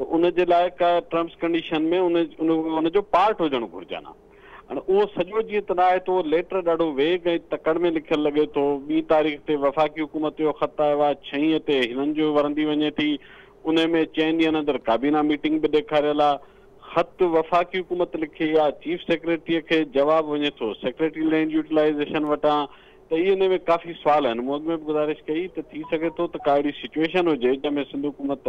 त उनजे लाइ का टर्म्स कंडीशन में उन पार्ट हुजणु घुरिजनि आहे हाणे उहो सॼो जीअं त त लेटर ॾाढो वेग तकड़ में लिखियलु लॻे थो ॿी तारीख़ ते वफ़ाक़ी हुकूमत जो ख़त आयो छहीं ते जो वरंदी वञे थी उन में चइनि ॾींहंनि काबीना मीटिंग बि ॾेखारियल ख़त वफ़ाक़ी हुकूमत लिखी आहे चीफ सेक्रेटरीअ खे जवाबु वञे थो सेक्रेटरी लैंड यूटिलाइज़ेशन वटां। त इहे हिन काफ़ी सुवाल आहिनि मूं में बि गुज़ारिश कई त थी सघे थो त का सिचुएशन हुजे जंहिंमें सिंध हुकूमत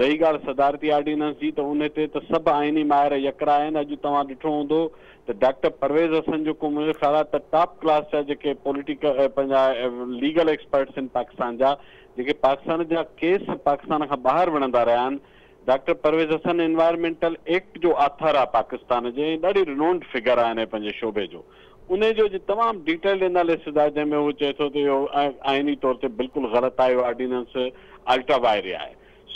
रही ॻाल्हि सदारती ऑर्डिनेंस जी, त उन ते त आइनी माहिर यकरा आहिनि। अॼु तव्हां ॾिठो त डॉक्टर परवेज़ हसन जेको मुंहिंजो ख़्यालु आहे त टॉप क्लास जा पॉलिटिकल लीगल एक्सपर्ट्स आहिनि पाकिस्तान जा, जेके पाकिस्तान जा केस पाकिस्तान खां ॿाहिरि वणंदा रहिया आहिनि, doctor Parvez Hasan environmental act जो आथर आहे पाकिस्तान जे ॾाढी रिनोन्ड फिगर आहे पंहिंजे शोबे जो। उन जो तमामु डिटेल एनालिसिस आहे जंहिंमें उहो चए थो आइनी तौर ते बिल्कुलु ग़लति आहे, इहो ऑर्डिनेंस अल्ट्रा वायरे आहे।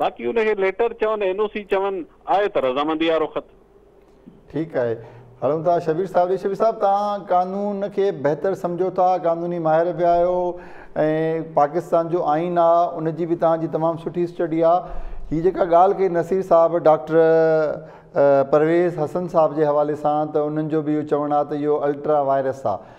लेटर चवनि एन ओ सी चवनि आहे त रज़ामंदी वारो ख़त ठीकु आहे था शबीर साहिबु शबीर साहिबु तव्हां कानून खे बहितर सम्झो था, कानूनी माहिर बि आहियो पाकिस्तान जो आइन आहे उनजी बि तव्हांजी तमामु सुठी स्टडी आहे हीअ जेका ॻाल्हि कई नसीर साहिबु, डॉक्टर परवेज़ हसन साहिब जे हवाले सां, त उन्हनि जो बि इहो चवणु आहे त अल्ट्रा वायरस आहे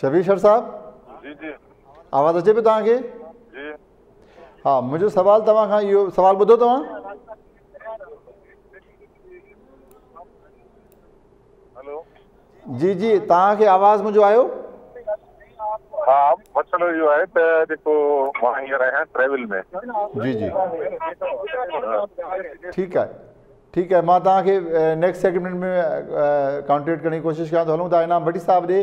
शबीर शर साहिबु आवाज़ु अचे पियो तव्हांखे? हा मुंहिंजो सुवालु तव्हां खां इहो सुवालु ॿुधो तव्हां? जी जी तव्हांखे आवाज़ु मुंहिंजो आयो? हा मसइलो इहो आहे त जेको माँ हींअर आहियाँ ट्रेवल में। जी जी। ठीकु आहे ठीकु आहे माँ तव्हांखे नेक्स्ट सेगमेंट में कॉन्टेक्ट करण जी कोशिशि कयां थो। हलूं था इनाम भट्टी साहिब ॾे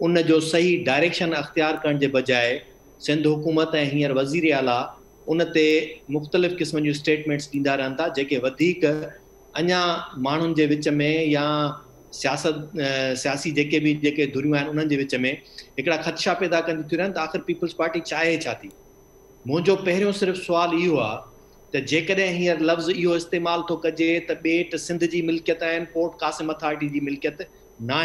उन जो सही डायरेक्शन अख़्तियार करण जे बजाए, सिंध हुकूमत ऐं वज़ीर आला उन ते मुख़्तलिफ़ क़िस्म जूं स्टेटमेंट्स ॾींदा रहनि था, जेके वधीक अञा माण्हुनि विच में या सियासत सियासी जेके बि जेके धुरियूं आहिनि विच में हिकिड़ा ख़दशा पैदा कंदियूं थियूं त आख़िर पीपल्स पार्टी चाहे छा थी। मुंहिंजो पहिरियों सिर्फ़ु सुवालु इहो त लफ़्ज़ इहो इस्तेमालु थो कजे त ॿेट सिंध जी मिल्कियत पोर्ट कासिम अथॉरिटी जी मिल्कियत न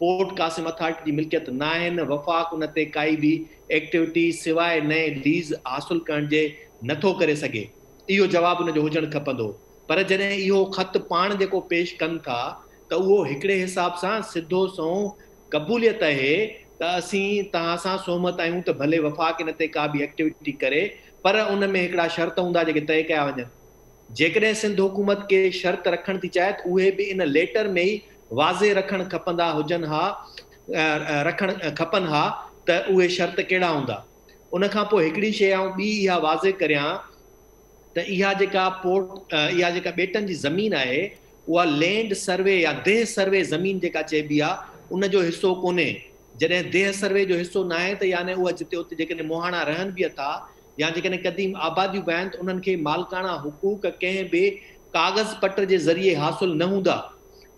पोर्ट कासिम अथॉरिटी जी मिल्कियत न वफ़ाक़ उन काई बि एक्टिविटी सवाइ नए लीज़ हासिलु करण जे नथो करे सघे। इहो जवाबु हुनजो हुजणु खपंदो। पर जॾहिं इहो ख़त पाण जेको पेश कनि था, त उहो हिकिड़े हिसाब सां सिधो सो क़बूलियत आहे त असीं तव्हां सहमत आहियूं त भले वफ़ाक़ इन का बि एक्टिविटी करे, पर उन में शर्त हूंदा जेके तइ कया वञनि। जेकॾहिं सिंध हुकूमत खे शर्त रखणु थी चाहे, त उहे बि इन लेटर में ई वाज़े रखणु खपंदा हुजनि हा रखणु खपनि हा, त उहे शर्त कहिड़ा हूंदा? उन खां पोइ हिकिड़ी शइ ऐं ॿी इहा वाज़े करियाँ, त इहा जेका पोर्ट इहा जेका ॿेटनि जी ज़मीन आहे, उहा लैंड सर्वे या देह सर्वे ज़मीन जेका चइबी आहे उन जो हिसो कोन्हे। जॾहिं देह सर्वे जो हिसो न आहे त याने उहा जिते उते जेकॾहिं मोहाणा रहनि बि था, या जेकॾहिं क़दीम आबादियूं बि आहिनि त उन्हनि खे मालकाना हुकूक कंहिं बि कागज़ पट जे ज़रिए हासिलु न हूंदा।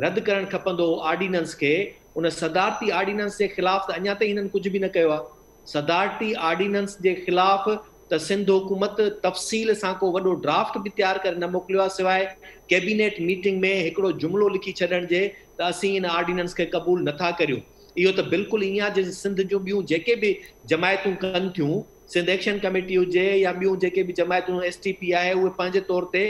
रद्द करणु खपंदो ऑर्डिनेंस खे उन सदारती ऑर्डिनेंस जे ख़िलाफ़ त अञा ताईं हिननि कुझु बि न कयो आहे सदारती ऑर्डिनेंस जे ख़िलाफ़ त सिंध हुकूमत तफ़सील सां को वॾो ड्राफ्ट बि तयारु करे न मोकिलियो आहे सवाइ कैबिनेट मीटिंग में हिकिड़ो जुमिलो लिखी छॾण जे त असीं इन ऑर्डिनेंस खे क़बूल नथा करियूं। इहो त बिल्कुलु ईअं आहे जे सिंध जूं ॿियूं जेके बि जमायतूं कनि थियूं, सिंध एक्शन कमेटी हुजे या ॿियूं जेके बि जमायतूं एस टी पी आहे, उहे पंहिंजे तौर ते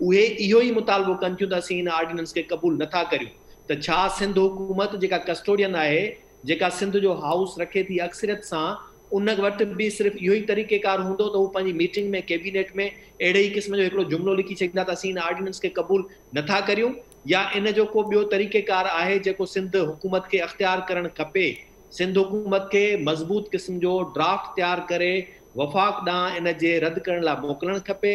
उहे इहो ई मुतालबो कनि थियूं त असीं हिन ऑर्डिनेंस खे क़बूल नथा करियूं। त छा सिंध हुकूमत जेका कस्टोडियन आहे, जेका सिंध जो हाउस रखे थी अक्सरियत सां, उन वटि बि सिर्फ़ु इहो ई तरीक़ेकार हूंदो त हू पंहिंजी मीटिंग में कैबिनेट में अहिड़े ई क़िस्म जो हिकिड़ो जुमिलो लिखी छॾींदा त असीं हिन ऑर्डिनेंस खे क़बूल नथा करियूं। या इन जो को ॿियो तरीक़ेकार आहे जेको सिंध हुकूमत खे अख़्तियार करणु खपे, सिंध हुकूमत खे मज़बूत क़िस्म जो ड्राफ्ट तयारु करे, वफ़ाक़ ॾांहुं इन जे रद्द करण लाइ मोकिलणु खपे।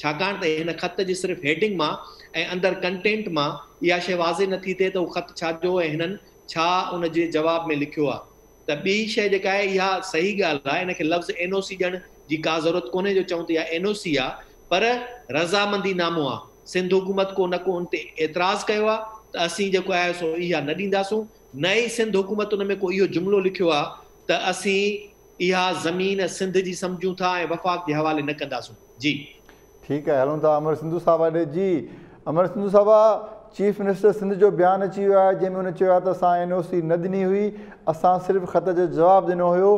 छाकाणि त हिन ख़त जी सिर्फ़ु हेडिंग माँ ऐं अंदरि कंटेंट माँ इहा शइ वाज़े नथी थिए त उहो ख़त छा जो ऐं हिननि छा उन जे जवाब में लिखियो आहे। त ॿी शइ जेका आहे, इहा सही ॻाल्हि आहे, हिनखे लफ़्ज़ एन ओ सी ॾियण जी का ज़रूरत कोन्हे जो चऊं त इहा एन ओ सी आहे, पर रज़ामंदी नामो आहे। सिंध हुकूमत को न को उन ते एतिराज़ कयो आहे त असीं जेको आहे, सो इहा न ॾींदासूं। न ई सिंध हुकूमत उन में को इहो जुमिलो लिखियो आहे त असीं इहा ज़मीन सिंध जी सम्झूं था ऐं वफ़ाक़ जे हवाले न कंदासूं। जी। ठीकु आहे हलूं था अमर सिंधु साहिब ॾे जी अमर सिंधु साहिबा चीफ मिनिस्टर सिंध जो बयानु अची वियो आहे जंहिंमें हुन चयो आहे त असां एन ओ सी न ॾिनी हुई असां सिर्फ़ु ख़त जो जवाबु ॾिनो हुयो।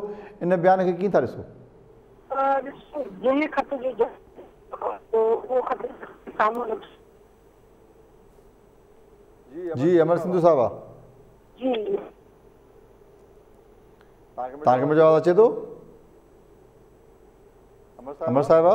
इन बयान खे कीअं था ॾिसो? जी अमर सिंधु साहिबा। जी तव्हांखे मुंहिंजो आवाज़ अचे थो? अमर साहिबा?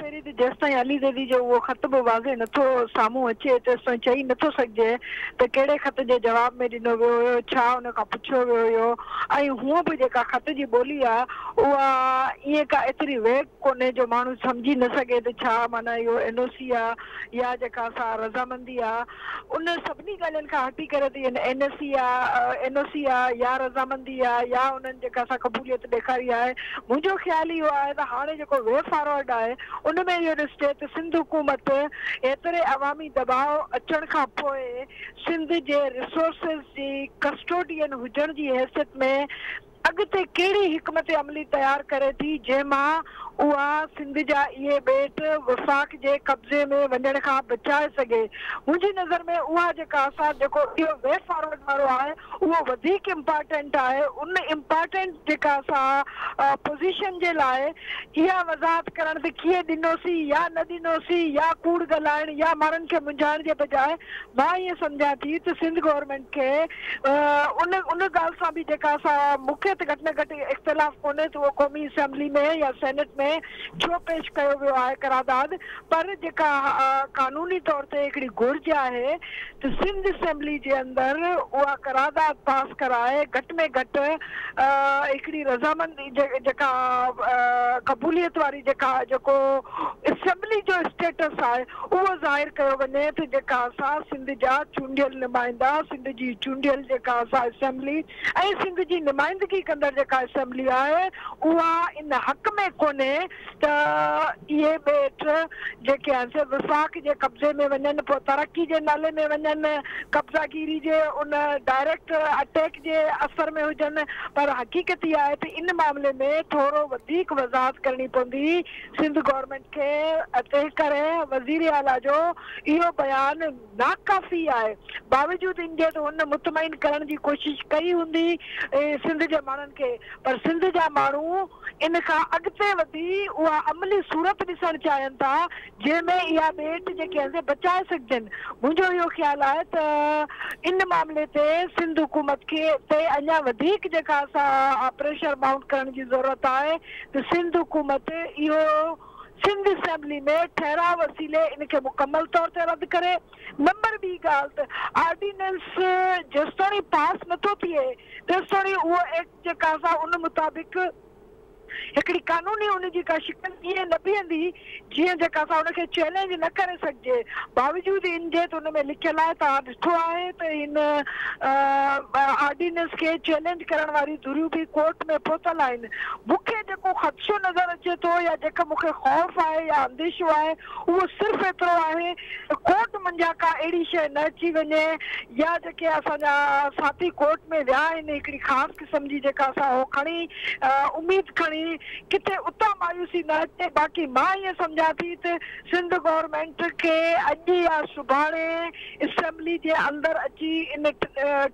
पहिरीं त जेसि ताईं अली देदी जो उहो ख़त बि वाज़े नथो साम्हूं अचे तेसि ताईं चई नथो सघिजे त कहिड़े ख़त जे जवाब में ॾिनो वियो हुयो छा हुन खां पुछियो वियो हुयो ऐं हूअं बि जेका ख़त जी ॿोली आहे उहा ईअं का एतिरी वेग कोन्हे जो माण्हू सम्झी न सघे त छा माना इहो एन ओ सी आहे या जेका असां रज़ामंदी आहे उन सभिनी ॻाल्हियुनि खां हटी करे त एन एस सी आहे एन ओ सी आहे या रज़ामंदी आहे या उन्हनि जेका असां क़बूलियत ॾेखारी आहे। मुंहिंजो ख़्यालु इहो आहे त हाणे जेको वे फॉरवर्ड आहे उन में इहो ॾिसिजे त सिंध हुकूमत एतिरे अवामी दबाव अचण खां पोइ सिंध जे रिसोर्सिस जी कस्टोडियन हुजण जी हैसियत में अॻिते कहिड़ी हिकमत अमली तयारु करे थी? जंहिंमां उहा सिंध जा इहे ॿेट वफ़ाक़ जे कब्ज़े में वञण खां बचाए सघे। मुंहिंजी नज़र में उहा जेका असां जेको इहो वे फॉरवर्ड वारो आहे, उहो वधीक इंपॉर्टेंट आहे। उन इंपॉर्टेंट जेका असां पोज़ीशन जे लाइ इहा वज़ाहत करण त कीअं ॾिनोसीं, या न ॾिनोसीं, या कूड़ ॻाल्हाइण, या माण्हुनि खे मुंझाइण जे बजाए, माँ ईअं सम्झां थी त सिंध गवर्नमेंट खे उन उन ॻाल्हि सां बि जेका असां, मूंखे त घटि में घटि, इख़्तिलाफ़ कोन्हे त उहो क़ौमी असेंबली में या सेनेट में छो पेश कयो वियो आहे करारदाद पर जेका कानूनी तौर ते हिकिड़ी घुर्ज आहे, त सिंध असेंबली जे अंदरि उहा करारदाद पास कराए, घटि में घटि हिकिड़ी रज़ामंदी जेका क़बूलियत वारी जेका, जेको असेंबली जो स्टेटस आहे, उहो ज़ाहिर कयो वञे त जेका असां सिंध जा चूंडियल नुमाइंदा, सिंध जी चूंडियल जेका असां असेंबली, ऐं सिंध जी नुमाइंदगी कंदड़ जेका असेंबली आहे, उहा इन हक़ में कोन्हे त इहे ॿेट जेके आहिनि विफ़ाक़ जे कब्ज़े में वञनि, पोइ तरक़ी जे नाले में वञनि, कब्ज़ागिरी जे उन डायरेक्ट अटैक जे असर में हुजनि। पर हक़ीक़त इहा आहे त इन मामले में थोरो वधीक वज़ाहत करणी पवंदी सिंध गवर्नमेंट खे, तंहिं करे वज़ीर आला जो इहो बयानु नाकाफ़ी आहे। बावजूदि इन जे त हुन मुतमइन करण जी कोशिशि कई हूंदी सिंध जे माण्हुनि खे, पर सिंध जा माण्हू इन खां अॻिते वधी उहा अमली सूरत ॾिसणु चाहिनि था जंहिंमें इहा ॿेट जेके आहिनि बचाए सघजनि। मुंहिंजो इहो ख़्यालु आहे त इन मामले ते सिंध हुकूमत खे ते अञा वधीक जेका असां प्रेशर माउंट करण जी ज़रूरत आहे, त सिंध हुकूमत इहो सिंध असेंबली में ठहराव वसीले इनके मुकम्मल तौर से रद्द करे। नंबर बी ॻाल्हि त जेसि ताईं पास नथो थिए तेस ताईं उहो एक्ट जो उन मुताबिक़ हिकिड़ी कानूनी उनजी का शिकल ईअं न बीहंदी, जीअं जेका असां हुनखे चैलेंज न करे सघिजे। बावजूदि इन जे त हुन में लिखियलु आहे, तव्हां ॾिठो आहे त ऑर्डिनेंस खे चैलेंज करण वारी धुरियूं बि कोर्ट में पहुतल आहिनि। मूंखे जेको ख़दशो नज़र अचे थो या जेका मूंखे ख़ौफ़ आहे या अंदेशो आहे, उहो सिर्फ़ु एतिरो आहे कोर्ट मुंहिंजा का अहिड़ी शइ न अची वञे, या जेके असांजा साथी कोर्ट में विया आहिनि, हिकिड़ी ख़ासि क़िस्म जी जेका असां उहो खणी उमेदु खणी किथे उतां मायूसी न अचे बाक़ी माँ ईअं सम्झां थी त, सिंध गवर्नमेंट खे अॼु या सुभाणे असेंबली जे अंदरि अची इन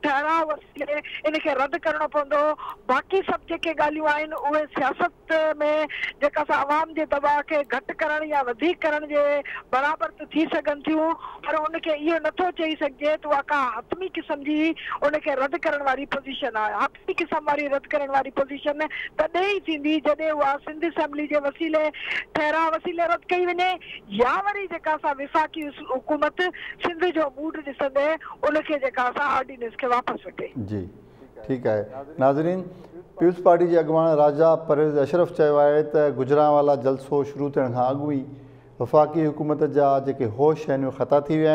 ठहराव वसीले इनखे रद्द करणो पवंदो। बाक़ी सभु जेके ॻाल्हियूं आहिनि, उहे सियासत में जेका असां आवाम जे दबाव खे घटि करण या वधीक करण जे बराबरि त थी सघनि थियूं, पर उनखे इहो नथो चई सघिजे त उहा का हतमी क़िस्म जी उनखे रद्द करण वारी पोज़ीशन आहे। हतमी क़िस्म वारी रद्द करण वारी पोज़ीशन तॾहिं ई थींदी जॾहिं उहा सिंध असेंबली जे वसीले ठहराव वसीले रद्द कई वञे। या वरी जेका असां विफ़ाक़ी हुकूमत सिंध जो मूड ॾिसंदे, उनखे जेका असां ऑर्डिनेंस खे वापसि वठे। जी, ठीकु आहे। नाज़रीन पीपुल्स पार्टी जे अॻुवान राजा परवेज़ अशरफ चयो आहे त गुजरांवाला जलसो शुरू थियण खां अॻु वफ़ाक़ी हुकूमत जा जेके होश आहिनि, उहे ख़ता थी विया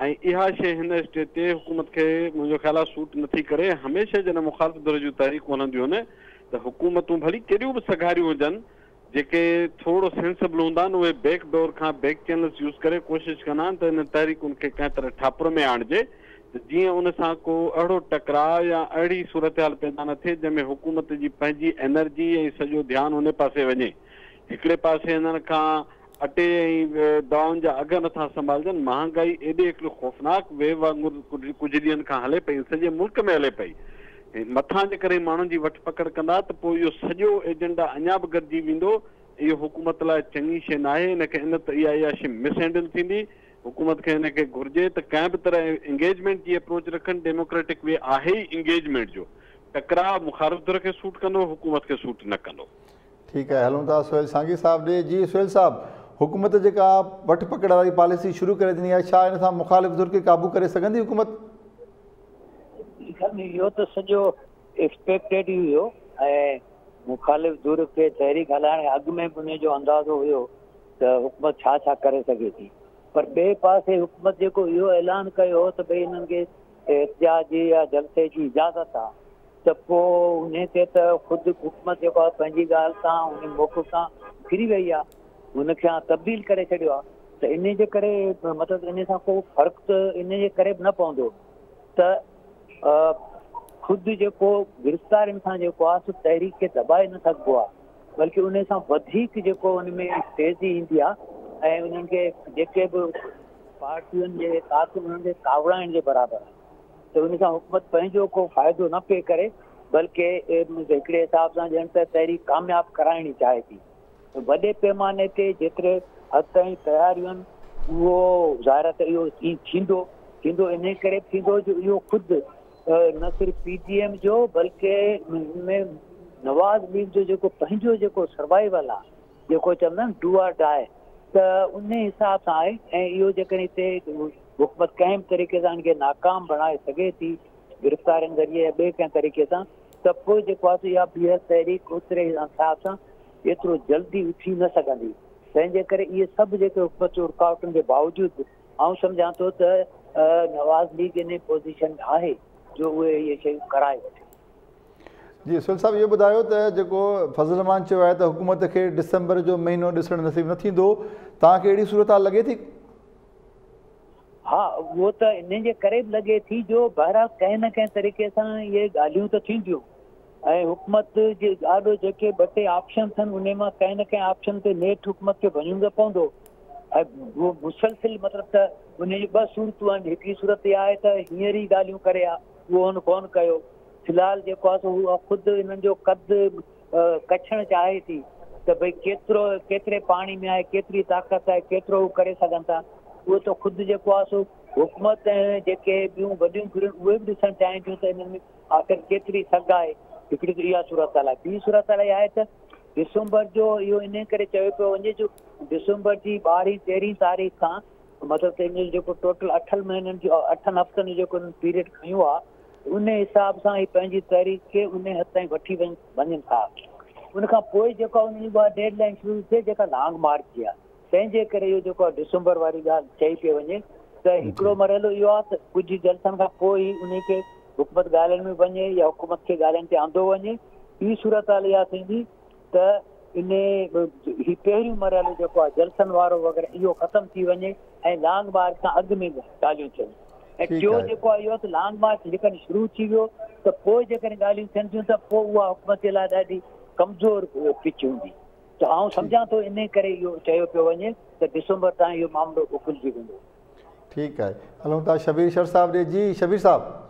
ऐं इहा शइ हिन स्टेज ते हुकूमत खे मुंहिंजो ख़्यालु आहे सूट नथी करे। हमेशह जॾहिं मुखालिफ़ दौर जूं तहरीकूं हलंदियूं आहिनि, त हुकूमतूं भली कहिड़ियूं बि सघारियूं हुजनि, जेके थोरो सेंसिबल हूंदा आहिनि, उहे बैक डोर खां बैक चैनल्स यूज़ करे कोशिशि कंदा आहिनि, त इन तहरीकुनि खे कंहिं तरह ठापुर में आणिजे। त जीअं उन सां को अहिड़ो टकराव या अहिड़ी सूरत हाल पैदा न थिए, जंहिंमें हुकूमत जी पंहिंजी एनर्जी ऐं सॼो ध्यानु उन पासे वञे। हिकिड़े पासे हिननि खां अटे ऐं दवाउनि जा अघ नथा संभालजनि, महांगाई एॾे ख़ौफ़नाक वे वांगुरु कुझु ॾींहंनि खां हले पई मुल्क में हले पई। मथां जे करे माण्हुनि जी वठि पकड़ कंदा, त पोइ इहो एजेंडा अञा बि गॾिजी वेंदो। इहो हुकूमत लाइ चङी शइ न इन त इहा हुकूमत खे हिनखे घुरिजे त कंहिं बि तरह इंगेजमेंट जी अप्रोच रखनि डेमोक्रेटिक वे आहे ई इंगेजमेंट जो। टकराव मुखारिफ़ दर खे सूट कंदो, हुकूमत सूट न कंदो। ठीकु आहे था, सुहेल सांगी साहिबु ॾे जी, सुहेल साहिबु। हुकूमत जेका वठि पकड़ वारी पॉलिसी शुरू करे ॾिनी आहे, छा हिन सां मुखालिफ़ दुर खे क़ाबू करे सघंदी हुकूमत? इहो त सॼो एक्सपेक्टेड ई हुयो ऐं मुखालिफ़ दुर खे तहरीक हलाइण अॻु में बि उनजो अंदाज़ो हुयो त हुकूमत छा छा करे सघे थी। पर ॿिए पासे हुकूमत जेको इहो ऐलान कयो त भई हिननि खे एहतियाजी या जलसे जी इजाज़त आहे, त पोइ उन ते त ख़ुदि हुकूमत जेको आहे पंहिंजी ॻाल्हि सां उन मौक़ सां फिरी वई आहे। हुनखे तब्दील करे छॾियो आहे त इन जे करे, मतिलबु इन सां को फ़र्क़ु त इन जे करे बि न पवंदो। त ख़ुदि जेको गिरफ़्तारियुनि सां जेको आहे सो तहरीक खे दॿाए न सघिबो आहे बल्कि उन सां वधीक जेको उन में तेज़ी ईंदी आहे ऐं उन्हनि खे जेके बि पार्टियुनि जे कारकुननि खे कावड़ाइण जे बराबरि आहे त उन सां हुकूमत पंहिंजो को फ़ाइदो न पिए करे, बल्कि हिकिड़े हिसाब सां ॼण त पहिरीं कामयाबु कराइणी चाहे थी। वॾे पैमाने ते जेतिरे हद ताईं तयारियूं आहिनि उहो ज़ाहिर त इहो थींदो। थींदो इन करे थींदो जो इहो ख़ुदि न सिर्फ़ु पी जो, बल्कि में नवाज़ लीग जो जेको पंहिंजो जेको सर्वाइवल आहे, जेको चवंदा डू आर डाए त उन हिसाब सां आहे। ऐं इहो जेकॾहिं हिते हुकूमत कंहिं तरीक़े सां, हिनखे नाकाम बणाए सघे थी गिरफ़्तारियुनि ज़रिए या ॿिए कंहिं तरीक़े सां, त पोइ जेको आहे इहा तहरीक ओतिरे हिसाब सां एतिरो जल्दी उथी न सघंदी। तंहिंजे करे इहे सभु जेके हुकूमत रुकावटुनि जे बावजूदि आउं सम्झां थो त नवाज़ लीग इन पोज़ीशन आहे जो उहे इहे शयूं कराए वठे। जी सुल साहिबु इहो ॿुधायो त जेको फज़ल रहमान चयो आहे त हुकूमत खे डिसंबर जो महीनो ॾिसणु नसीबु न थींदो। तव्हांखे अहिड़ी सूरत लॻे थी? हा उहो त इन जे करे बि लॻे थी जो ॿाहिरां कंहिं न कंहिं तरीक़े सां इहे ॻाल्हियूं त थींदियूं। ऐं हुकूमत जे ॾाढो जेके ॿ टे ऑप्शन अथनि उन माँ कंहिं न कंहिं ऑप्शन ते नेठि हुकूमत खे त पवंदो। ऐं मुसलसिल मतिलबु त उन जी ॿ सूरतूं आहिनि, हिकिड़ी सूरत इहा आहे त हींअर ई ॻाल्हियूं करे आहे उहो हुन कोन कयो। फ़िलहालु जेको आहे सो उहा ख़ुदि हिननि जो कदु कछणु चाहे थी त भई केतिरो, केतिरे पाणी में आहे, केतिरी ताक़त आहे, केतिरो हू करे सघनि था। उहो त ख़ुदि जेको आहे सो हुकूमत ऐं जेके ॿियूं वॾियूं फिरियूं उहे बि ॾिसणु चाहिनि थियूं त हिननि में आख़िर केतिरी सघ आहे। हिकिड़ी त इहा सूरत हाल आहे ॿी सूरत हाल इहा आहे त डिसंबर जो इहो इन करे चयो पियो वञे जो डिसंबर जी ॿारहीं तेरहीं तारीख़ खां मतिलबु त इन जो जेको टोटल अठनि महीननि जो अठनि हफ़्तनि जो जेको पीरियड खयूं आहे उन हिसाब सां ई पंहिंजी तारीख़ खे उन हद ताईं वठी वञ वञनि था उन खां पोइ जेको उन जी उहा डेड शुरू थिए जेका लॉन्ग मार्च जी आहे तंहिंजे करे इहो जेको आहे डिसंबर वारी ॻाल्हि चई पई वञे त हिकिड़ो मरहलो इहो आहे त कुझु जलसनि खां पोइ ई उन खे हुकूमत ॻाल्हियुनि में वञे या हुकूमत खे ॻाल्हियुनि ते आंदो वञे ॿी सूरत हाल इहा थींदी त इन ही पहिरियों मरहलो जेको आहे जलसनि वारो वग़ैरह इहो ख़तमु थी वञे ऐं लॉन्ग मार्च खां अॻु में ॻाल्हियूं थियनि ऐं टियों जेको आहे इहो त लॉन्ग मार्च जेकॾहिं शुरू थी वियो त पोइ जेकॾहिं ॻाल्हियूं थियनि थियूं त पोइ उहा हुकूमत जे लाइ ॾाढी कमज़ोर पिच हूंदी त आउं सम्झां थो इन करे इहो चयो पियो वञे त डिसंबर ताईं इहो मामिलो उकिलजी वेंदो ठीकु आहे हलूं था शबीर शर साहिबु ॾे जी शबीर साहिबु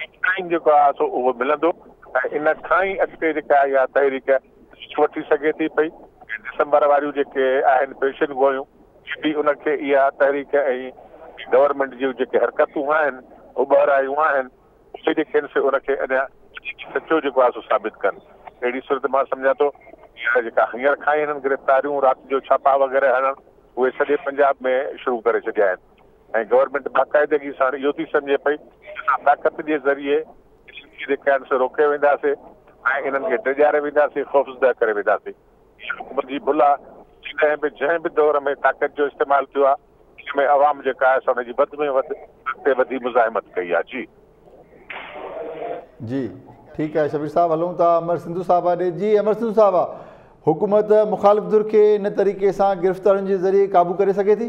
टाइम जेको सो उहो मिलंदो। इन खां ई अॻिते जेका तहरीक वठी सघे थी पई। दिसंबर वारियूं जेके आहिनि, पेशन गोयूं, बि उनखे तहरीक गवर्नमेंट जूं जेके हरकतूं आहिनि से उनखे अञा सचो आहे, सो साबित कनि। अहिड़ी सूरत माँ सम्झां थो, इहा ई हिननि गिरफ़्तारियूं, राति जो छापा वग़ैरह हणनि उहे सॼे पंजाब में शुरू करे छॾिया ऐं गवर्नमेंट बाक़ाइदगी सां इहो थी सम्झे पई असां ताक़त जे ज़रिए जेके आहिनि से रोके वेंदासीं ऐं इन्हनि खे टिजारे वेंदासीं, ख़ौफ़ज़दा करे वेंदासीं। हुकूमत जी भुल आहे। जॾहिं बि, जंहिं बि दौर में ताक़त जो इस्तेमालु थियो आहे में आवाम जेका आहे हुनजी वधि में वधि अॻिते वधी मुज़ाहिमत कई आहे। जी। जी, ठीकु आहे, शबीर साहिबु, हलूं था। अमर सिंधु साहिबा ॾे जी, अमर सिंधु साहिबा हुकूमत मुखालिफ़ दुर खे इन तरीक़े सां गिरफ़्तारियुनि जे ज़रिए क़ाबू करे सघे थी?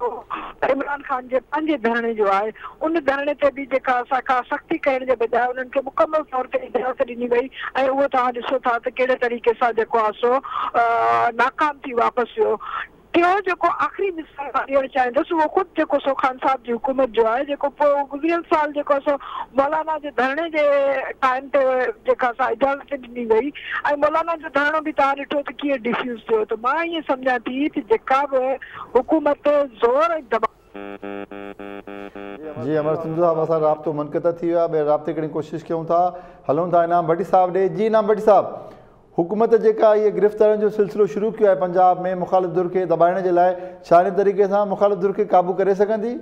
इमरान ख़ान जे पंहिंजे धरणे जो आहे, उन धरणे ते बि सख़्ती करण जे बजाए उन्हनि खे मुकमल तौर ते इजाज़त ॾिनी वई। ऐं उहो तव्हां ॾिसो था त तरीक़े सां जेको आहे सो नाकाम थी वापसि वियो। टियों जेको आख़िरी मिसाल माँ ॾियणु चाहींदुसि उहो ख़ुदि जेको सो ख़ान साहब जी हुकूमत जो आहे जेको पोइ गुज़िरियल साल जेको सो मौलाना जे धरणे जे टाइम ते जेका असां इजाज़त ॾिनी वई ऐं मौलाना जो धरणो बि तव्हां ॾिठो त कीअं डिफ्यूज़ थियो त माँ ईअं सम्झां थी त जेका बि हुकूमत ज़ोर ऐं दबाव जी, अमर सिंधु साहब, असां राब्तो मुनक़िद थी वियो आहे ॿिए राब्ते जी कोशिशि कयूं था? हलूं था इनाम भट्टी साहब ॾे। जी, इनाम भट्टी साहब। हुकूमत जेका इहे जो सिलसिलो शुरू कयो आहे, पंजाब में मुख़ालिफ़ दुर खे दॿाइण जे लाइ छा तरीक़े सां मुख़ालिफ़ दुर खे क़ाबू करे सघंदी?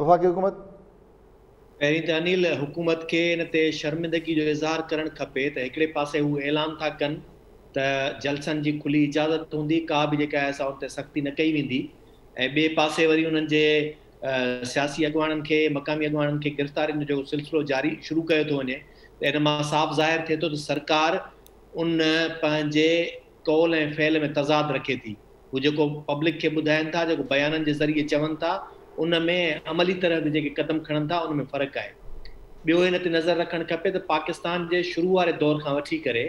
वफ़ाक़ी हुकूमत। पहिरीं त अनिल, हुकूमत इन ते शर्मिंदगी इज़हार करणु खपे, त हिकिड़े पासे हू ऐलान था कनि, त जलसनि जी खुली इजाज़त हूंदी, का बि जेका आहे सख़्ती न कई ऐं ॿिए पासे वरी उन्हनि सियासी अॻुवाणनि खे, मक़ामी अॻुवाणनि खे गिरफ़्तारियुनि जो सिलसिलो जारी शुरू कयो थो वञे। त साफ़ ज़ाहिर थो त सरकार उन पंहिंजे कौल ऐं फ़ैल में तज़ाद रखे थी। हू जेको पब्लिक खे ॿुधाइनि था, जेको बयाननि जे ज़रिए चवनि था, उन में अमली तरह जेके क़दम खणनि था, उन में फ़र्क़ु आहे। ॿियो हिन ते नज़र रखणु खपे त पाकिस्तान जे शुरू वारे दौर खां वठी करे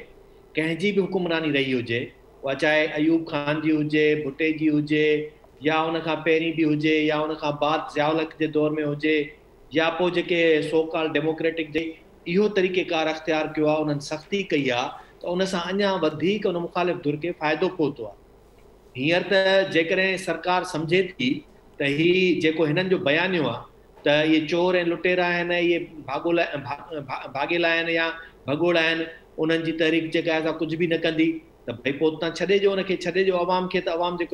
कंहिंजी बि हुकुमरानी रही हुजे, उहा चाहे अयूब ख़ान जी हुजे भुटे जी हुजे, या उन खां पहिरीं बि हुजे, या उन खां बाद ज़ियालक जे दौर में हुजे, या पोइ जेके सोकाल डेमोक्रेटिक जे, इहो तरीक़ेकार अख़्तियार कयो आहे, उन्हनि सख़्ती कई आहे त उन सां अञा वधीक उन मुख़ालिफ़ धुर खे फ़ाइदो पहुतो आहे। त सरकार सम्झे थी त हीउ जो बयानियो आहे, त इहे चोर ऐं लुटेरा इहे भागोला भागेला आहिनि या भगोड़ा आहिनि जी तहरीक आहे, असां कुझु बि न कंदी। त भई पोइ तव्हां छॾे ॾियो हुनखे छॾे ॾियो आवाम खे, त आवाम जे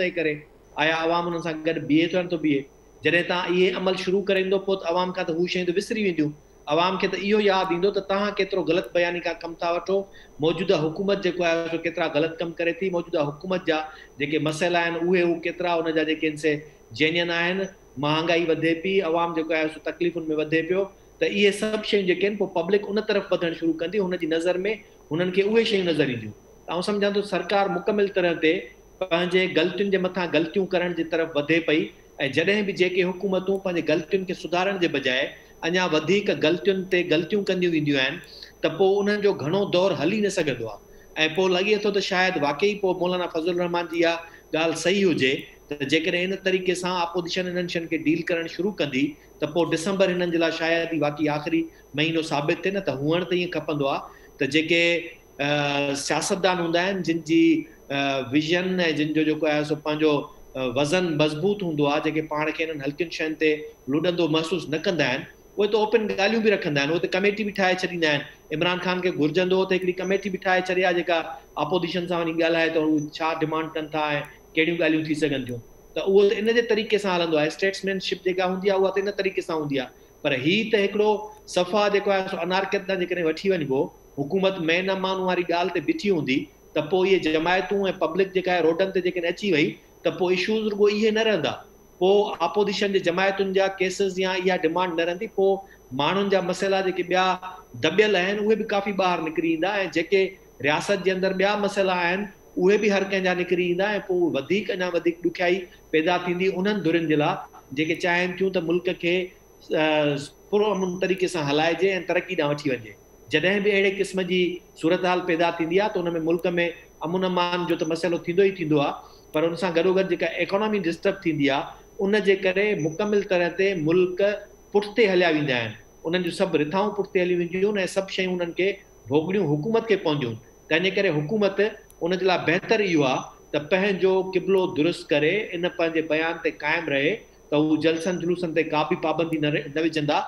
तइ करे? आया आवाम हुननि सां गॾु बीहे थो बीहे। जॾहिं तव्हां अमल शुरू करे ईंदो पोइ त आवाम खां त त विसरी वेंदियूं। आवाम खे त इहो यादि ईंदो त तव्हां केतिरो ग़लति बयानी खां कमु था वठो। मौजूदा हुकूमत जेको आहे, सो केतिरा ग़लति कमु करे थी। मौजूदा हुकूमत जा जेके मसइला आहिनि जेके से जेनियन आहिनि, महांगाई वधे पई आवाम जेको आहे, सो में वधे पियो। त इहे सभु शयूं पब्लिक उन तरफ़ वधणु शुरू कंदी हुनजी नज़र में हुननि खे उहे शयूं नज़र ईंदियूं। ऐं सम्झां थो, सरकार मुकमिल तरह ते पंहिंजे ग़लतियुनि जे मथां ग़लतियूं करण जी तरफ़ वधे पई। ऐं जॾहिं बि जेके हुकूमतूं पंहिंजे ग़लतियुनि खे सुधारण जे बजाए अञा वधीक ग़लतियुनि ते, ग़लतियूं कंदियूं वेंदियूं आहिनि दौरु हली न सघंदो आहे। ऐं थो त वाक़ई मौलाना फज़ुल रहमान जी इहा ॻाल्हि सही हुजे, त इन तरीक़े सां अपोज़िशन इन्हनि शयुनि खे डील करणु शुरू कंदी, त पोइ डिसंबर हिननि जे लाइ वाक़ई आख़िरी महीनो साबित थिए न, त हुअण त ईअं खपंदो आहे। सियासतदान हूंदा आहिनि, जिन विज़न ऐं जो जेको सो पंहिंजो वज़न मज़बूत हूंदो आहे, जेके पाण खे हिननि हल्कियुनि शयुनि न कंदा उहे त ओपन ॻाल्हियूं बि रखंदा आहिनि उहे त कमेटी बि ठाहे छॾींदा आहिनि इमरान ख़ान खे घुरजंदो त हिकिड़ी कमेटी बि ठाहे छॾे आहे जेका अपोज़िशन सां वञी ॻाल्हाए त हू छा डिमांड कनि था ऐं कहिड़ियूं ॻाल्हियूं थी सघनि थियूं। त उहो त इन जे तरीक़े सां हलंदो आहे। स्टेट्समैनशिप जेका हूंदी आहे, उहा त इन तरीक़े सां हूंदी आहे। पर हीउ त हिकिड़ो सफ़ा जेको आहे, सो अनारकियत जेकॾहिं वठी वञिबो, हुकूमत में न माण्हू वारी ॻाल्हि ते बीठी हूंदी, त पोइ इहे जमायतूं ऐं पब्लिक जेका आहे, रोडनि ते जेकॾहिं अची वई, त पोइ इशूज़ रुगो इहे न रहंदा। पोइ आपोज़िशन जे जमायतुनि जा केसिस या इहा डिमांड न रहंदी पोइ माण्हुनि जा मसइला जेके ॿिया दॿियल आहिनि काफ़ी ॿाहिरि निकिरी ईंदा रियासत जे अंदरि ॿिया मसइला आहिनि, उहे बि हर कंहिंजा निकिरी ईंदा ऐं पोइ वधीक अञा वधीक ॾुखियाई पैदा थींदी उन्हनि धुरियुनि जे लाइ, जेके चाहिनि त मुल्क खे पुरअमन तरीक़े सां हलाइजे ऐं तरक़ी ॾांहुं वठी वञे। जॾहिं बि क़िस्म जी सूरत हाल पैदा थींदी त हुन में मुल्क में अमुन अमान जो त मसइलो थींदो पर हुन सां गॾोगॾु इकोनॉमी डिस्टर्ब थींदी आहे उन जे करे मुकमिल तरह ते मुल्क पुठिते हलिया वेंदा आहिनि। उन्हनि जूं सभु रिथाऊं पुठिते हली वेंदियूं ऐं सभु शयूं उन्हनि खे भोगड़ियूं हुकूमत खे पवंदियूं तंहिंजे करे हुकूमत उन जे लाइ बहितर इहो आहे त पंहिंजो क़िबलो दुरुस्त करे, इन पंहिंजे बयान ते क़ाइमु रहे, त हू जलसनि जुलूसनि ते का बि पाबंदी न विझंदा।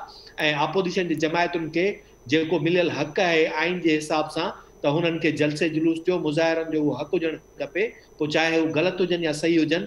ऐं आपोज़िशन जी जमायतुनि खे जेको मिलियल हक़ आहे आइन जे हिसाब सां, त हुननि खे जलसे जुलूस जो, मुज़ाहिरनि जो उहो हक़ हुजणु खपे। पोइ चाहे हू ग़लति हुजनि या सही हुजनि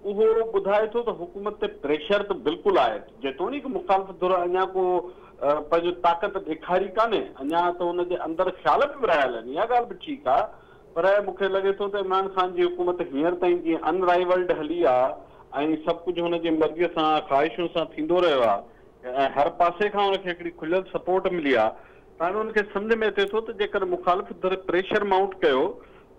उहो ॿुधाए थो त हुकूमत ते प्रेशर त बिल्कुलु आहे। जेतोणीकि मुखालिफ़ धुर अञा को पंहिंजो ताक़त ॾेखारी कान्हे, अञा त हुनजे अंदरि ख़्याल बि रहियल आहिनि। इहा ॻाल्हि बि ठीकु आहे, पर मूंखे लॻे थो त इमरान ख़ान जी हुकूमत हींअर ताईं जीअं अनराइवल्ड हली आहे ऐं सभु कुझु हुनजी मर्ज़ीअ सां, ख़्वाहिशुनि सां थींदो रहियो आहे, ऐं हर पासे खां हुनखे हिकिड़ी खुलियल सपोर्ट मिली आहे, त हाणे हुनखे सम्झ में अचे थो त जेकर मुखालिफ़ धुर प्रेशर माउंट कयो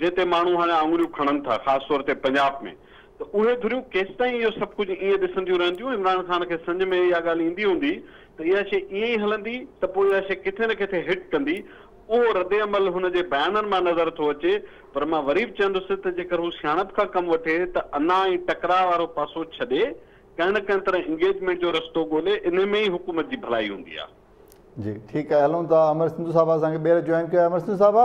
जिते माण्हू हाणे आङुरियूं खणनि था, ख़ासि तौर ते पंजाब में, त उहे धुरियूं केसि ताईं इहो सभु कुझु ईअं ॾिसंदियूं रहंदियूं, इमरान ख़ान खे सम्झ में इहा ॻाल्हि ईंदी हूंदी, त इहा शइ ईअं हलंदी, त पोइ इहा किथे न किथे हिट कंदी, उहो रद अमल हुनजे बयाननि माँ नज़र थो अचे, पर माँ वरी बि चवंदुसि त जेकर हू सियाणप खां कमु वठे, त अञा ई टकराव वारो पासो छॾे, कंहिं न कंहिं तरह इंगेजमेंट जो रस्तो ॻोल्हे, इन में ई हुकूमत जी भलाई आहे। जी, ठीकु आहे, हलूं था, अमर सिंधू साहिबु असांखे जॉइन कयो, अमर सिंधू साहिबु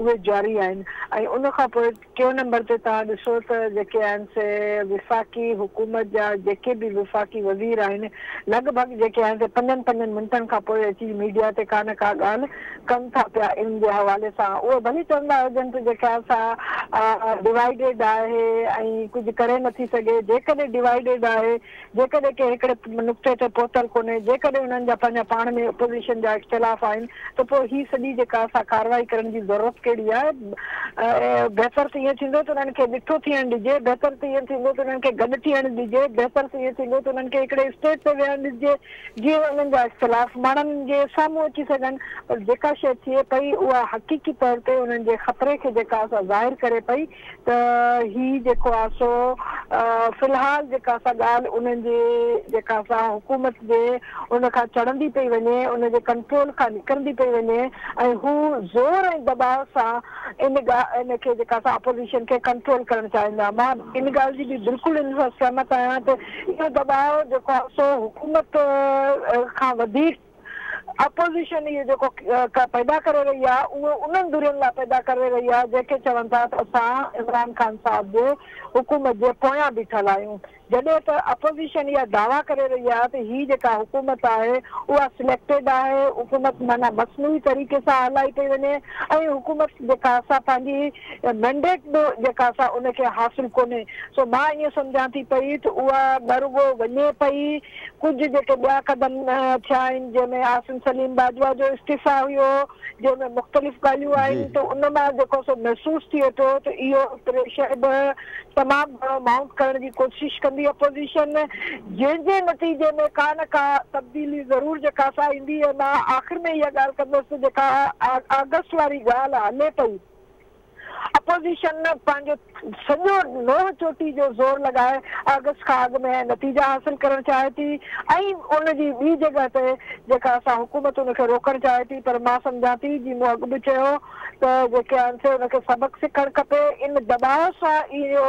उहे जारी आहिनि ऐं उन खां पोइ टियों नंबर ते तव्हां ॾिसो त जेके आहिनि से विफ़ाक़ी हुकूमत जा, जेके बि विफ़ाक़ी वज़ीर आहिनि लॻभॻि जेके आहिनि पंजनि पंजनि मिंटनि खां पोइ अची मीडिया ते का न का ॻाल्हि कनि था पिया इन जे हवाले सां। उहे भली चवंदा हुजनि त जेका असां डिवाइडेड आहे ऐं कुझु करे नथी सघे। जेकॾहिं डिवाइडेड आहे, जेकॾहिं के हिकिड़े नुक़्ते ते पहुतल कोन्हे, जेकॾहिं हुननि जा पंहिंजा पाण में अपोज़िशन जा इख़्तिलाफ़ आहिनि, त पोइ हीअ सॼी जेका असां कारवाई करण जी ज़रूरत कहिड़ी आहे बहितर त थींदो त उन्हनि खे ॾिठो थियणु ॾिजे बहितर त ईअं थींदो त उन्हनि खे गॾु थियणु ॾिजे बहितर त ईअं थींदो त उन्हनि खे हिकिड़े स्टेज ते वेहणु ॾिजे जीअं उन्हनि जा इख़्तिलाफ़ माण्हुनि जे साम्हूं अची सघनि पर जेका शइ थिए पई उहा हक़ीक़ी तौर ते उन्हनि जे ख़तरे खे जेका असां ज़ाहिर करे पई त हीउ जेको आहे सो फ़िलहालु जेका असां ॻाल्हि उन्हनि जे जेका असां हुकूमत जे उन चढ़ंदी पई वञे उनजे कंट्रोल खां निकिरंदी पई वञे ऐं हू ज़ोर ऐं दॿाव सां इन जेका असां अपोज़िशन खे कंट्रोल करणु चाहींदा। माँ इन ॻाल्हि जी बि बिल्कुलु इन सां सहमत आहियाँ त इहो दबाव जेको आहे सो हुकूमत खां वधीक अपोज़िशन इहो जेको पैदा करे रही आहे उहो उन्हनि धुरियुनि लाइ पैदा करे रही आहे जेके चवनि था त असां, इमरान ख़ान साहिब जे हुकूमत जे पोयां बीठल आहियूं जॾहिं त अपोज़िशन इहा दावा करे रही आहे, त हीअ जेका हुकूमत आहे, उहा सिलेक्टेड आहे, हुकूमत माना मसनूई तरीक़े सां हलाई पई वञे, ऐं हुकूमत जेका असां पंहिंजी मैंडेट बि जेका असां उनखे हासिलु कोन्हे। सो माँ ईअं सम्झां थी पई त उहा न रुगो वञे पई। कुझु जेके ॿिया कदम थिया आहिनि आसिम सलीम बाजवा जो इस्तीफ़ा हुयो जंहिंमें मुख़्तलिफ़ ॻाल्हियूं आहिनि त उन माँ जेको सो महसूसु थिए थो त इहो प्रेशर बि तमामु घणो माउंट करण जी कोशिशि कंदी अपोज़िशन जंहिंजे नतीजे में का न का तब्दीली ज़रूरु जेका असां ईंदी माँ आख़िर में इहा ॻाल्हि कंदसि जेका अगस्त वारी ॻाल्हि हले पई अपोज़िशन पंहिंजो सॼो लोह चोटी जो ज़ोर लॻाए अगस्त खां अॻु में नतीजा हासिल करणु चाहे थी। ऐं उनजी ॿी जॻह ते जेका हुकूमत उनके रोकणु चाहे थी, पर माँ सम्झां थी जीअं मूं अॻु बि चयो त जेके सबक़ु सिखणु खपे। इन दबाव सां इहो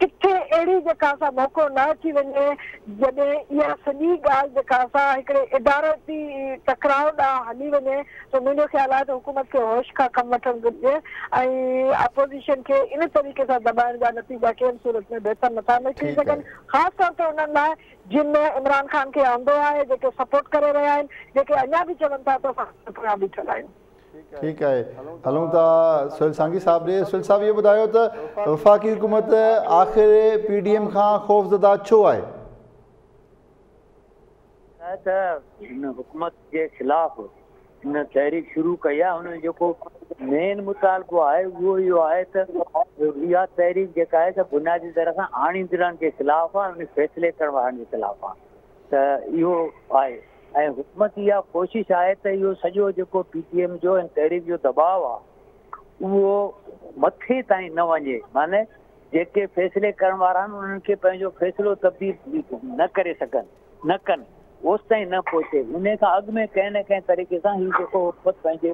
किथे अहिड़ी जेका असां मौक़ो न अची वञे जॾहिं इहा सॼी ॻाल्हि जेका असां हिकिड़े इदारती टकराव ॾांहुं हली वञे त मुंहिंजो ख़्यालु आहे त हुकूमत खे होश खां कमु वठणु घुरिजे ऐं अपोज़िशन खे इन तरीक़े सां दॿाइण जा नतीजा कंहिं सूरत में बहितर नथा निकिरी। सघनि ख़ासि तौर ते उन्हनि लाइ जिन में इमरान ख़ान खे आंदो आहे जेके सपोर्ट करे रहिया आहिनि जेके अञा बि चवनि था त असां बीठल आहियूं ठीकु आहे हलूं था सुहिल सांगी साहिब ॾे सुहिल साहिब इहो ॿुधायो त वफ़ाक़ी हुकूमत आख़िर पी डी एम खां ख़ौफ़ज़दा छो आहे? त हुकूमत जे ख़िलाफ़ हिन तहरीक शुरू कई आहे, हुन जेको मेन मुतालबो आहे, उहो इहो आहे त इहा तहरीक जेका आहे त बुनियादी तरह सां आणींदड़नि जे ख़िलाफ़ आहे उन फैसले करण वारनि जे ख़िलाफ़ आहे। त इहो आहे। ऐं हुकूमत इहा कोशिशि आहे त इहो सॼो जेको पी टी एम जो ऐं तहरीक जो दबाव आहे उहो मथे ताईं न वञे। माने जेके फ़ैसिले करण वारा आहिनि उन्हनि खे पंहिंजो फ़ैसिलो तब्दील न करे सघनि न कनि। ओसि ताईं न पहुचे। उन खां अॻु में कंहिं न कंहिं तरीक़े सां हीउ जेको हुकूमत पंहिंजे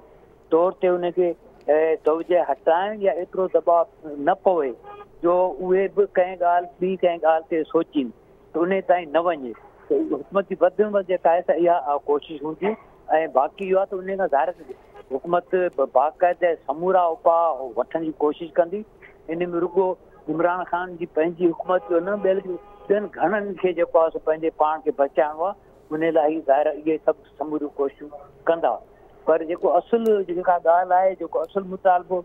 तौर ते उनखे ए, तवजे हटाइण या एतिरो दबाव न पवे जो उहे बि कंहिं ॻाल्हि ॿी कंहिं ॻाल्हि ते सोचीनि त उन ताईं न वञे। हुकूमत जी वधि में वधि जेका आहे, त इहा कोशिशि हूंदी। ऐं बाक़ी इहो आहे त उन खां ज़ाहिर हुकूमत बाक़ाइदा समूरा उपाउ वठण जी कोशिशि कंदी। इन में रुगो इमरान ख़ान जी पंहिंजी हुकूमत जो न ॿियनि ॿियनि घणनि खे जेको उन लाइ ज़ाहिर, इहे सभु समूरियूं कोशिशूं कंदा। पर जेको असुलु जेका ॻाल्हि मुतालबो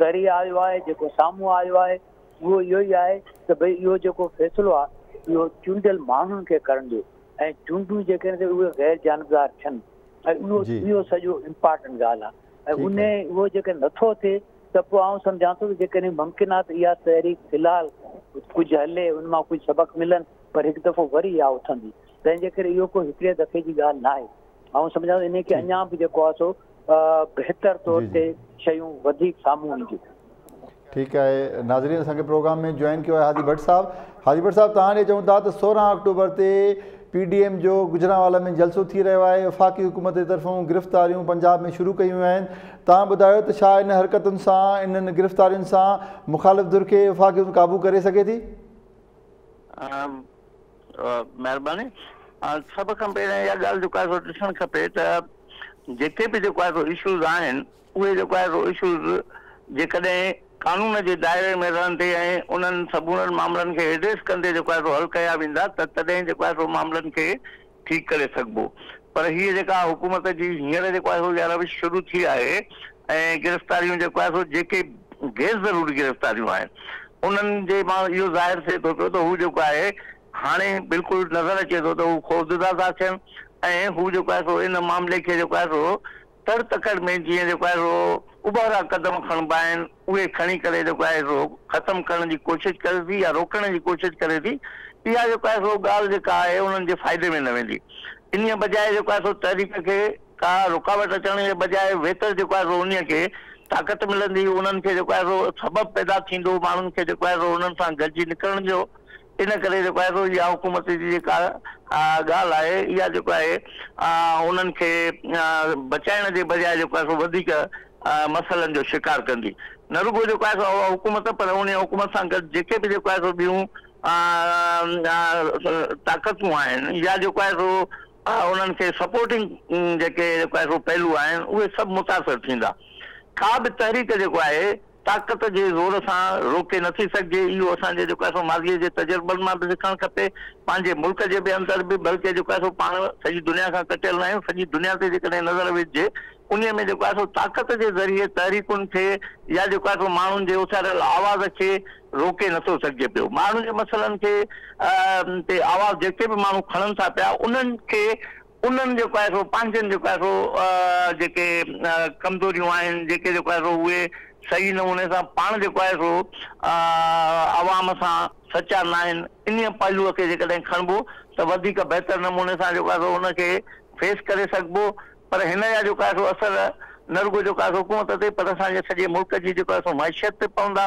तरी आयो आहे, जेको साम्हूं आयो आहे, उहो इहो ई आहे त भई इहो जेको फ़ैसिलो आहे इहो चूंडियल माण्हुनि खे करण जो ऐं चूंडूं जेके आहिनि उहे गैर जानबदार थियनि ऐं उहो। इहो सॼो इंपॉर्टेंट ॻाल्हि आहे ऐं उन। उहो जेके नथो थिए त पोइ आउं सम्झां थो जेकॾहिं मुमकिन आहे त इहा तहरीक फ़िलहालु कुझु हले उन माँ कुझु सबक़ मिलनि पर हिकु दफ़ो वरी इहा उथंदी तंहिंजे करे इहो को हिकिड़े दफ़े जी ॻाल्हि न आहे ऐं सम्झां थो इन खे अञा बि जेको आहे सो बहितर तौर। ते शयूं वधीक साम्हूं ईंदियूं ठीकु आहे नाज़रीन असांखे प्रोग्राम में जॉइन कयो आहे हादी भट्ट साहब। हादी भट्ट साहब तव्हां ॾे चऊं था त सोरहं अक्टूबर ते पी डी एम जो गुजरांवाला में जलसो थी रहियो आहे, वफ़ाक़ी हुकूमत जे तरफ़ां गिरफ़्तारियूं पंजाब में शुरू कयूं आहिनि। तव्हां ॿुधायो त इन हरकतुनि सां, इन्हनि गिरफ़्तारियुनि सां मुखालिफ़ धुर खे वफ़ाक़ी काबू करे सघे थी? महिरबानी। सभ खां पहिरियों सो त सो इशूज़ आहिनि सो इशूज़ जेकॾहिं कानून जे दायरे में रहंदे ऐं उन्हनि सभुनि मामलनि खे एड्रेस कंदे जेको आहे हल कया वेंदा, त तॾहिं जेको आहे सो मामलनि खे ठीकु करे सघिबो। पर हीअ जेका हुकूमत जी हींअर जेको आहे रविश शुरू थी आहे ऐं गिरफ़्तारियूं जेको आहे सो जेके गैर ज़रूरी गिरफ़्तारियूं आहिनि, उन्हनि जे माँ इहो ज़ाहिर थिए थो पियो त हू जेको आहे, हाणे बिल्कुलु नज़र अचे थो त हू था थियनि ऐं हू जेको आहे सो इन मामले खे जेको आहे सो तर तकड़ में जीअं जेको आहे सो उभारा क़दम खणिबा आहिनि, उहे खणी करे जेको आहे ख़तमु करण जी कोशिशि करे थी या रोकण जी कोशिशि करे थी, इहा जेको आहे सो ॻाल्हि जेका आहे, उन्हनि जे फ़ाइदे में न वेंदी। इन बजाए जेको आहे सो तहरीक खे का रुकावट अचण जे बजाए बहितर जेको आहे सो उन खे ताक़त मिलंदी, उन्हनि खे जेको आहे सो सबबु पैदा थींदो, माण्हुनि खे जेको आहे सो उन्हनि सां गॾिजी निकिरण जो। इन करे जेको आहे सो इहा हुकूमत जी जेका ॻाल्हि आहे, इहा जेको आहे उन्हनि खे बचाइण जे बजाए जेको आहे सो वधीक आ, मसइलनि जो शिकार कंदी न रुगो जेको आहे हुकूमत पर उन हुकूमत सां गॾु जेके बि जेको आहे सो ॿियूं ताक़तूं आहिनि या जेको आहे सो उन्हनि खे सपोर्टिंग जेके जेको आहे सो पहलू आहिनि उहे सभु मुतासिर थींदा का बि तहरीक जेको आहे ताक़त जे ज़ोर सां रोके नथी सघिजे इहो असांजे जेको आहे सो माज़ीअ जे तजुर्बनि माँ बि सिखणु खपे पंहिंजे मुल्क जे बि अंदरि बि बल्कि जेको आहे सो पाण सॼी दुनिया खां कटियल न आहियूं सॼी दुनिया ते जेकॾहिं नज़र विझिजे उन में जेको आहे सो ताक़त जे ज़रिए तहरीकुनि खे या जेको आहे सो माण्हुनि जे उथारियल आवाज़ खे रोके नथो सघिजे पियो। माण्हुनि जे मसइलनि खे ते आवाज़ जेके बि माण्हू खणनि था पिया, उन्हनि खे, उन्हनि जेको सो पंहिंजनि जेको आहे सो जेके कमज़ोरियूं आहिनि, जेके जेको सो सही नमूने सां पाण जेको आहे सो आवाम सां सचा न इन पहलूअ खे जेकॾहिं खणिबो, त वधीक बहितर नमूने सां जेको आहे सो फेस करे पर हिन जा सो असर न रुगो आहे हुकूमत ते पर असांजे सॼे मुल्क जी जेको आहे मैशियत ते पवंदा।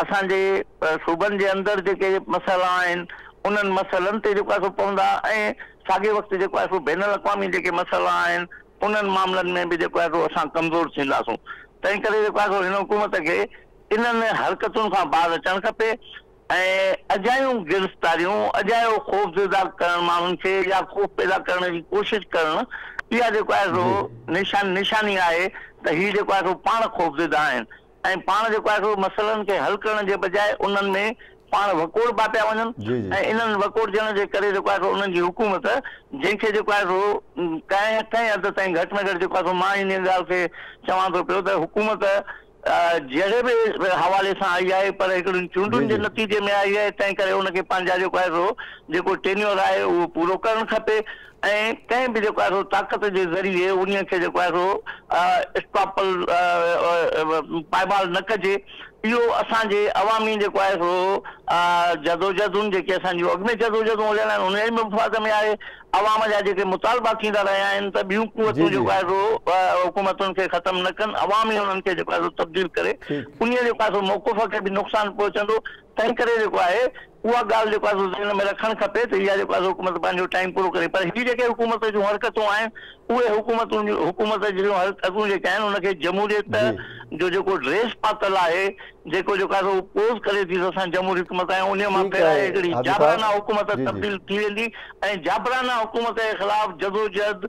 असांजे सूबनि जे अंदरि जेके मसइला आहिनि, उन्हनि मसइलनि ते जेको आहे पवंदा। ऐं साॻे वक़्तु जेको आहे बैन अवी जेके मसइला आहिनि, उन्हनि मामलनि में बि जेको आहे असां कमज़ोर थींदासूं। तंहिं करे जेको आहे हिन हुकूमत खे इन्हनि हरकतुनि खां ॿाहिरि अचणु खपे। ऐं अजायूं गिरफ़्तारियूं, अजायो ख़ौफ़ज़दा करणु माण्हुनि खे या ख़ौफ़ पैदा करण जी कोशिशि करणु इहा जेको आहे सो निशान निशानी आहे त हीउ जेको आहे सो पाण ख़ौफ़ज़िदा आहिनि। ऐं पाण जेको आहे सो मसइलनि खे हल करण जे बजाए उन्हनि में पाण वकोड़ पापिया वञनि। ऐं इन्हनि वकोड़ ॾियण जे करे जेको आहे सो उन्हनि जी हुकूमत जंहिंखे जेको आहे सो कंहिं कंहिं हद ताईं घटि में घटि जेको आहे सो माँ इन ॻाल्हि खे चवां थो पियो त हुकूमत जहिड़े बि हवाले सां आई आहे पर हिकिड़ियुनि चूंडुनि जे नतीजे में आई आहे तंहिं करे हुनखे पंहिंजा जेको आहे सो जेको टेन्योर आहे उहो पूरो करणु खपे। ऐं कंहिं बि जेको आहे सो ताक़त जे ज़रिए उन खे जेको आहे सो स्टॉपल पाइबाल न कजे। इहो असांजे अवामी जेको आहे सो जदोजदुनि जेके असांजूं अॻु में जदोजदूं हलियल आहिनि उन में मुफ़ाद में आहे अवाम जा जेके मुतालबा थींदा रहिया आहिनि त ॿियूं कुवतूं जेको आहे सो हुकूमतुनि खे ख़तमु न कनि अवाम ई उन्हनि खे जेको आहे सो तब्दील करे उन जेको आहे सो मौक़ुफ़ खे बि नुक़सानु पहुचंदो तंहिं करे जेको आहे उहा ॻाल्हि जेको आहे ज़हन में रखणु खपे त इहा जेको आहे हुकूमत पंहिंजो टाइम पूरो करे। पर हीअ जेके हुकूमत जूं हरकतूं आहिनि उहे हुकूमतुनि जूं हुकूमत जूं हरकतूं जेके आहिनि उनखे जमूरियत जो जेको ड्रेस पातल आहे जेको जेको आहे उहो पोज़ करे थी असां जमूरी हुकूमत आहियूं उन माँ पहिरियों हिकिड़ी जाबराना हुकूमत तब्दील थी वेंदी। ऐं जाबराना हुकूमत जे ख़िलाफ़ जदोजहद